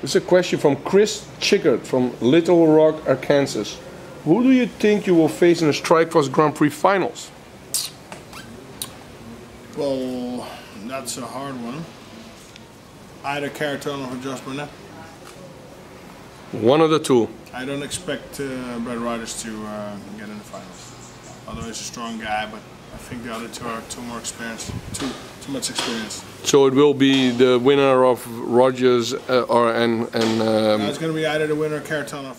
This is a question from Chris Chickard from Little Rock, Arkansas. Who do you think you will face in the Strikeforce Grand Prix finals? Well, that's a hard one. Either Caraton or Josh Barnett. One of the two. I don't expect uh, Brett Rogers to uh, get in the finals. Although he's a strong guy, but I think the other two are too more experienced, too too much experience. So it will be the winner of Rogers uh, or and and um, it's going to be either the winner or Kharitonov.